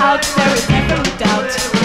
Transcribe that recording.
out, there is never a doubt.